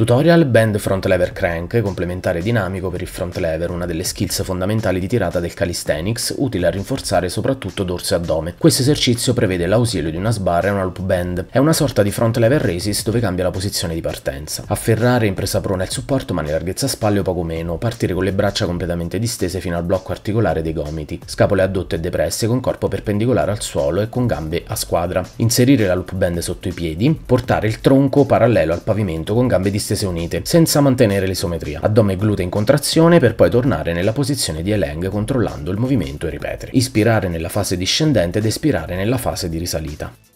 Tutorial Bend Front Lever Crank, complementare dinamico per il front lever, una delle skills fondamentali di tirata del calisthenics, utile a rinforzare soprattutto dorso e addome. Questo esercizio prevede l'ausilio di una sbarra e una loop bend. È una sorta di front lever raises dove cambia la posizione di partenza. Afferrare in presa prona il supporto ma in larghezza spalle o poco meno, partire con le braccia completamente distese fino al blocco articolare dei gomiti, scapole addotte e depresse con corpo perpendicolare al suolo e con gambe a squadra. Inserire la loop bend sotto i piedi, portare il tronco parallelo al pavimento con gambe distese stese unite, senza mantenere l'isometria. Addome e glute in contrazione per poi tornare nella posizione di Elang controllando il movimento e ripetere. Ispirare nella fase discendente ed espirare nella fase di risalita.